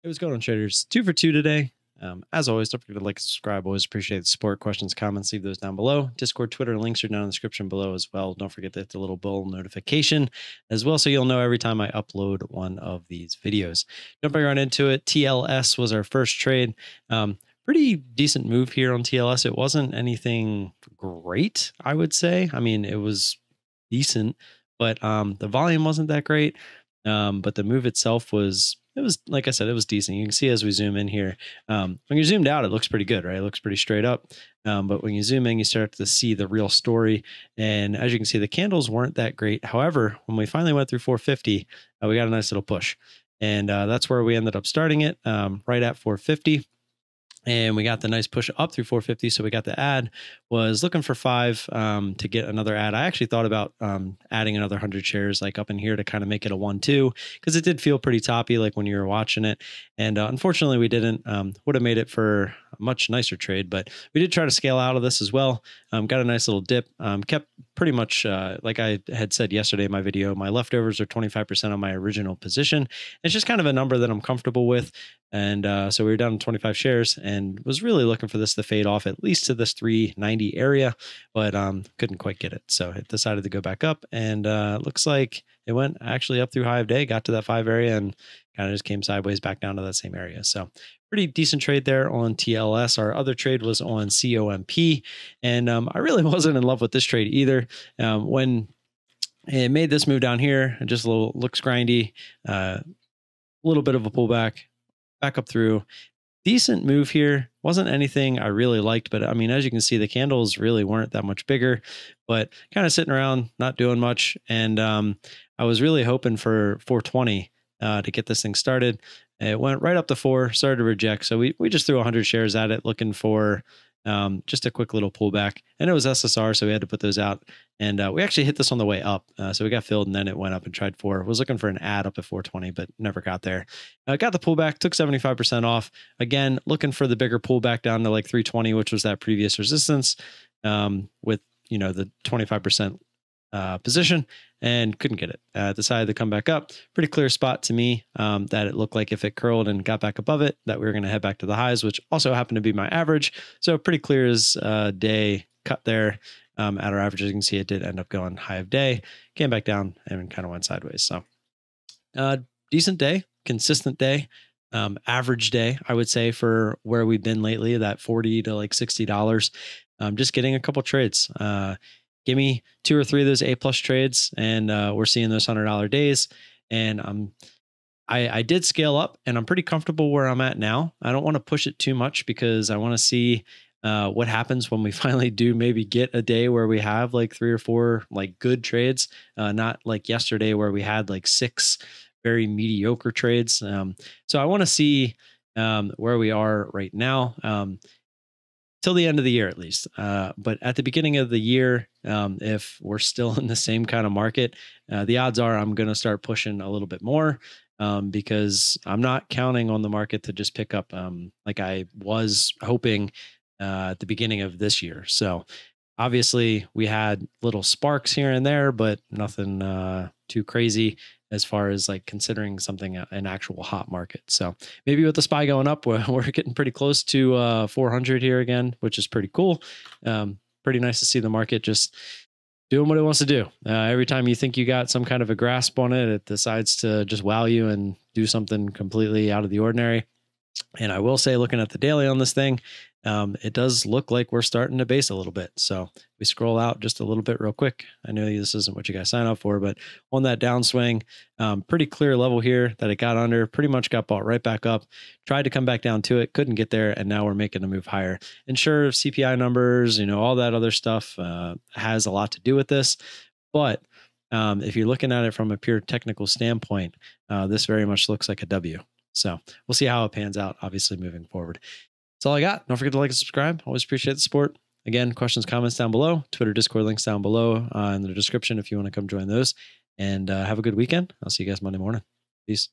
Hey, what's going on, traders? Two for two today. Um, as always, don't forget to like and subscribe. Always appreciate the support. Questions, comments, leave those down below. Discord, Twitter links are down in the description below as well. Don't forget to hit the little bell notification as well so you'll know every time I upload one of these videos. Jumping right into it, TLS was our first trade. Um, pretty decent move here on TLS. It wasn't anything great, I would say. I mean, it was decent, but um, the volume wasn't that great. Um, but the move itself was it was like I said, it was decent. You can see as we zoom in here. Um, when you're zoomed out, it looks pretty good, right? It looks pretty straight up. Um, but when you zoom in, you start to see the real story. And as you can see, the candles weren't that great. However, when we finally went through 450, uh, we got a nice little push, and uh, that's where we ended up starting it um, right at 450 and we got the nice push up through 450 so we got the add was looking for five um, to get another add. I actually thought about um, adding another 100 shares like up in here to kind of make it a one two because it did feel pretty toppy like when you were watching it and uh, unfortunately we didn't um, would have made it for a much nicer trade but we did try to scale out of this as well um, got a nice little dip um, kept pretty much uh, like i had said yesterday in my video my leftovers are 25% of my original position it's just kind of a number that i'm comfortable with and uh, so we were down to 25 shares and was really looking for this to fade off at least to this 390 area, but um, couldn't quite get it. So it decided to go back up and uh, looks like it went actually up through high of day, got to that five area and kind of just came sideways back down to that same area. So pretty decent trade there on TLS. Our other trade was on COMP. And um, I really wasn't in love with this trade either. Um, when it made this move down here, it just a little looks grindy, a uh, little bit of a pullback, back up through. Decent move here. Wasn't anything I really liked, but I mean, as you can see, the candles really weren't that much bigger, but kind of sitting around, not doing much. And um, I was really hoping for 420 uh, to get this thing started. It went right up to four, started to reject. So we, we just threw 100 shares at it, looking for um, just a quick little pullback. And it was SSR, so we had to put those out. And uh, we actually hit this on the way up. Uh, so we got filled and then it went up and tried four. Was looking for an add up at 420, but never got there. Uh, got the pullback, took 75% off. Again, looking for the bigger pullback down to like 320, which was that previous resistance um, with, you know, the 25% uh, position and couldn't get it. Uh, decided to come back up. Pretty clear spot to me um, that it looked like if it curled and got back above it, that we were going to head back to the highs, which also happened to be my average. So pretty clear as uh, day cut there um, at our average. As you can see, it did end up going high of day, came back down and kind of went sideways. So uh, decent day, consistent day. Um, average day, I would say, for where we've been lately, that 40 to like $60. Um, just getting a couple trades. Uh, give me two or three of those A plus trades, and uh, we're seeing those hundred dollar days. And I'm I, I did scale up, and I'm pretty comfortable where I'm at now. I don't want to push it too much because I want to see uh, what happens when we finally do maybe get a day where we have like three or four like good trades, uh, not like yesterday where we had like six very mediocre trades. Um, so I want to see um, where we are right now. Um, till the end of the year at least. Uh, but at the beginning of the year, um, if we're still in the same kind of market, uh, the odds are I'm going to start pushing a little bit more um, because I'm not counting on the market to just pick up um, like I was hoping uh, at the beginning of this year. So obviously we had little sparks here and there, but nothing uh, too crazy as far as like considering something an actual hot market. So maybe with the SPY going up, we're, we're getting pretty close to uh, 400 here again, which is pretty cool. Um, pretty nice to see the market just doing what it wants to do. Uh, every time you think you got some kind of a grasp on it, it decides to just wow you and do something completely out of the ordinary. And I will say, looking at the daily on this thing, um, it does look like we're starting to base a little bit. So we scroll out just a little bit real quick. I know this isn't what you guys sign up for, but on that downswing, um, pretty clear level here that it got under, pretty much got bought right back up, tried to come back down to it, couldn't get there, and now we're making a move higher. And sure, CPI numbers, you know, all that other stuff uh, has a lot to do with this, but um, if you're looking at it from a pure technical standpoint, uh, this very much looks like a W. So we'll see how it pans out, obviously, moving forward. That's all I got. Don't forget to like and subscribe. Always appreciate the support. Again, questions, comments down below. Twitter, Discord links down below uh, in the description if you want to come join those. And uh, have a good weekend. I'll see you guys Monday morning. Peace.